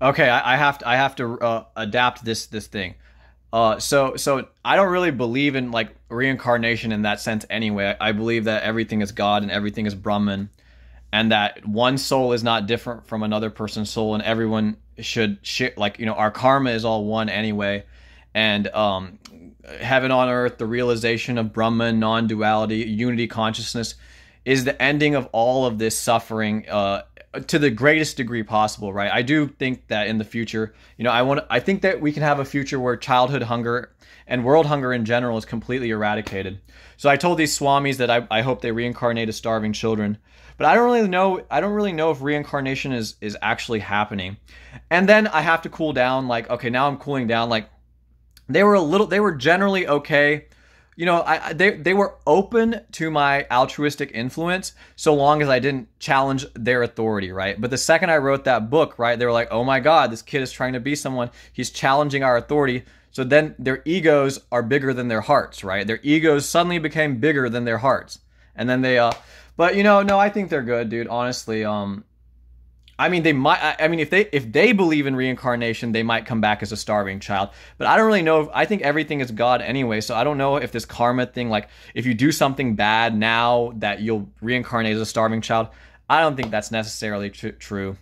Okay, I, I have to I have to uh, adapt this this thing. Uh, so so I don't really believe in like reincarnation in that sense anyway. I believe that everything is God and everything is Brahman, and that one soul is not different from another person's soul, and everyone should share like you know our karma is all one anyway, and um, heaven on earth, the realization of Brahman, non-duality, unity consciousness, is the ending of all of this suffering. Uh, to the greatest degree possible, right? I do think that in the future, you know, I want I think that we can have a future where childhood hunger and world hunger in general is completely eradicated. So I told these swamis that I, I hope they reincarnate as starving children. But I don't really know I don't really know if reincarnation is is actually happening. And then I have to cool down like okay, now I'm cooling down like they were a little they were generally okay you know, I, they they were open to my altruistic influence so long as I didn't challenge their authority, right? But the second I wrote that book, right, they were like, "Oh my God, this kid is trying to be someone. He's challenging our authority." So then their egos are bigger than their hearts, right? Their egos suddenly became bigger than their hearts, and then they, uh, but you know, no, I think they're good, dude. Honestly, um, I mean, they might. I mean, if they if they believe in reincarnation, they might come back as a starving child. But I don't really know. If, I think everything is God anyway, so I don't know if this karma thing, like if you do something bad now, that you'll reincarnate as a starving child. I don't think that's necessarily tr- true.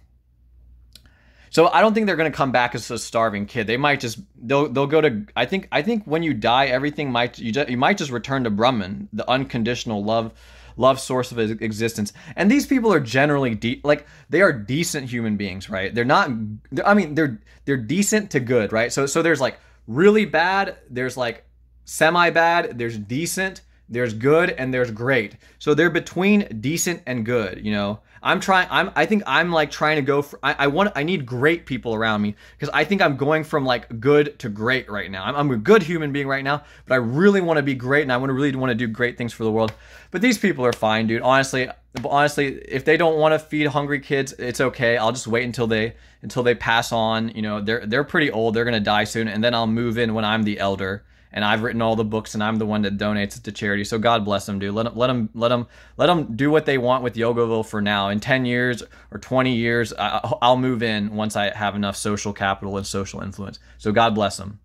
So I don't think they're going to come back as a starving kid. They might just they'll they'll go to. I think I think when you die, everything might you just, you might just return to Brahman, the unconditional love love source of existence. And these people are generally de- like they are decent human beings, right? They're not they're, I mean, they're they're decent to good, right? So so there's like really bad, there's like semi bad, there's decent, there's good and there's great. So they're between decent and good, you know. I'm trying I'm I think I'm like trying to go for I, I want I need great people around me because I think I'm going from like good to great right now. I'm, I'm a good human being right now, but I really want to be great and I want to really want to do great things for the world. But these people are fine, dude. Honestly, honestly, if they don't want to feed hungry kids, it's okay. I'll just wait until they until they pass on. You know, they're they're pretty old. They're gonna die soon, and then I'll move in when I'm the elder and I've written all the books and I'm the one that donates it to charity. So God bless them, dude. Let them, let them, let them, let them do what they want with Yogaville for now. In 10 years or 20 years, I'll move in once I have enough social capital and social influence. So God bless them.